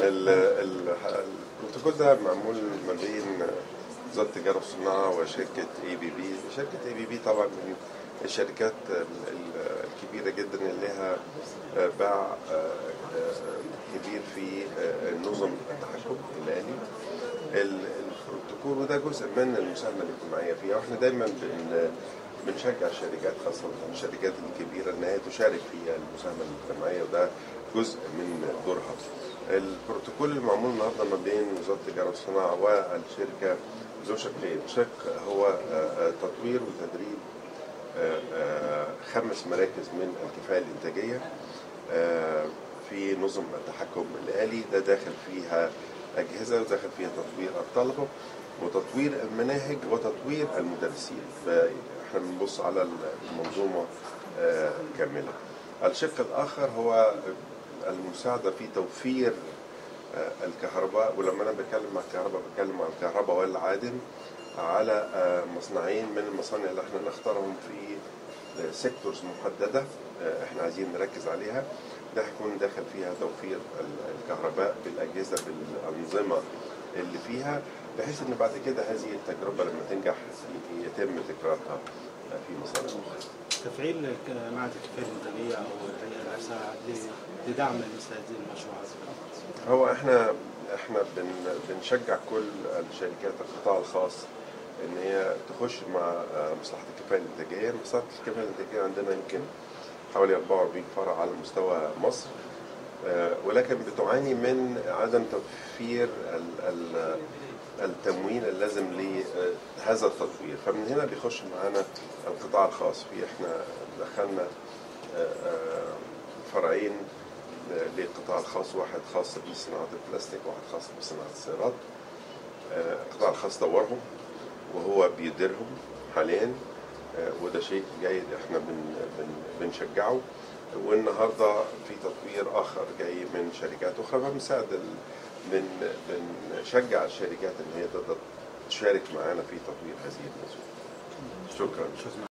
ال- ال- البروتوكول ده معمول ما بين وزاره التجاره والصناعه وشركة اي بي بي شركة اي بي بي طبعا من الشركات ال- ال- الكبيرة جدا اللي لها باع آه، كبير في آه، نظم التحكم الآلي. ال- البروتوكول وده جزء من المساهمة الاجتماعية فيها. وإحنا دايما بن بنشجع الشركات خاصة الشركات الكبيرة إن هي تشارك في المساهمة الاجتماعيه وده جزء من دورها. البروتوكول المعمول النهارده ما بين وزارة التجارة والصناعة والشركة ذو شقين، شق هو آه، آه، تطوير وتدريب آه، خمس مراكز من الكفاءة الإنتاجية آه، في نظم التحكم الآلي ده داخل فيها أجهزة وداخل فيها تطوير الطلبة وتطوير المناهج وتطوير المدرسين. فإحنا بنبص على المنظومة آه، كاملة. الشق الآخر هو المساعدة في توفير آه، الكهرباء. ولما أنا بتكلم عن الكهرباء بتكلم عن الكهرباء والعادم على آه، مصنعين من المصانع اللي إحنا نختارهم في سيكتورز محددة إحنا عايزين نركز عليها. ده هيكون داخل فيها توفير ال- الكهرباء بالأجهزة بالأنظمة اللي فيها. بحيث إن بعد كده هذه التجربة لما تنجح يتم تكرارها في مصانع أخرى. تفعيل معهد الكفاية الانتاجيه أو الهيئة نفسها لدعم مثل هذه المشروعات هو إحنا إحنا بن بنشجع كل الشركات القطاع الخاص إن هي تخش مع آه، مصلحة الكفاءه الإنتاجية، مصلحة الكفاءه الإنتاجية عندنا يمكن حوالي 44 فرع على مستوى مصر آه، ولكن بتعاني من عدم توفير التمويل اللازم لهذا التطوير. فمن هنا بيخش معانا القطاع الخاص. في إحنا دخلنا آه، آه، فرعين للقطاع الخاص واحد خاص بصناعة البلاستيك واحد خاص بصناعة السيارات. آه، القطاع الخاص دورهم وهو بيديرهم حاليا. وده شيء جيد إحنا بن بن بنشجعه. والنهارده في تطوير آخر جاي من شركات أخرى فبنساعد بن بنشجع الشركات إن هي تقدر تشارك معانا في تطوير هذه شكرا شكرا.